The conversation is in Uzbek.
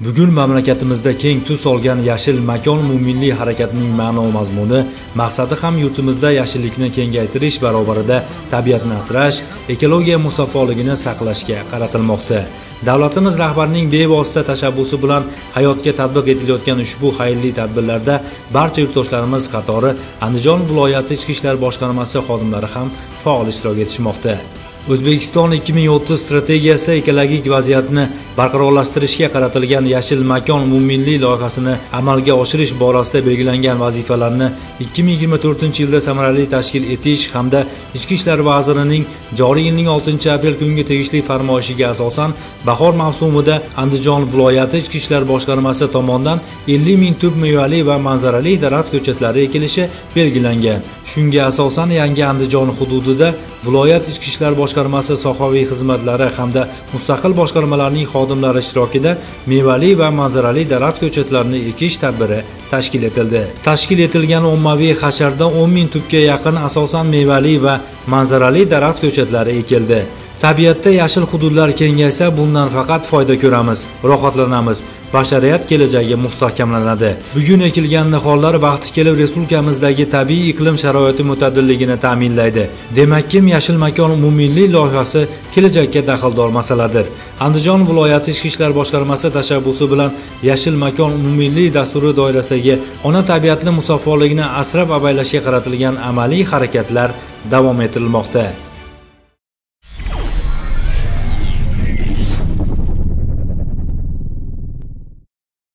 bugun mamlakatimizda keng tus olgan yashil makon umummilliy harakatining ma'no mazmuni maqsadi ham yurtimizda yashillikni kengaytirish barobarida tabiatni asrash ekologiya musaffoligini saqlashga qaratilmoqda. Davlatimiz rahbarining bevosita tashabbusi bilan hayotga tatbiq etilayotgan ushbu xayrli tadbirlarda barcha yurtdoshlarimiz qatori andijon viloyati ichki ishlar boshqarmasi xodimlari ham faol ishtirok etishmoqda. O'zbekiston 2030 strategiyasida ekologik vaziyatni barqarorlashtirishga qaratilgan yashil makon umummilliy loyihasini amalga oshirish borasida belgilangan vazifalarni 2024 yilda samarali tashkil etish hamda ichki ishlar vazirining joriy yilning 6 aprel kungi tegishli farmoyishiga asosan bahor mavsumida andijon viloyati ichki ishlar boshqarmasi tomonidan 50 ming tub mevali va manzarali daraxt ko'chatlari ekilishi belgilangan. Shunga asosan yangi andijon hududida viloyat ichki ishlar boshqarmasi sohaviy xizmatlari hamda mustaqil boshqarmalarning xodimlari ishtirokida mevali va manzarali daraxt ko'chatlarini ekish tadbiri tashkil etildi. Tashkil etilgan ommaviy hasharda 10 ming tubga yaqin asosan mevali va manzarali daraxt ko'chatlari ekildi. Tabiatda yashil hududlar kengaysa bundan faqat foyda ko'ramiz rohatlanamiz. Bashariyat kelajagi mustahkamlanadi. Bugun ekilgan nihollar vaqti kelib respublikamizdagi tabiiy iqlim sharoiti mo'tadilligini ta'minlaydi. Demak kim yashil makon umummilliy loyihasi kelajakka daxldor masaladir? Andijon viloyati ichki ishlar boshqarmasi tashabbusi bilan yashil makon umummilliy dasturi doirasidagi ona tabiatni musaffoligini asrab avaylashga qaratilgan amaliy harakatlar davom ettirilmoqda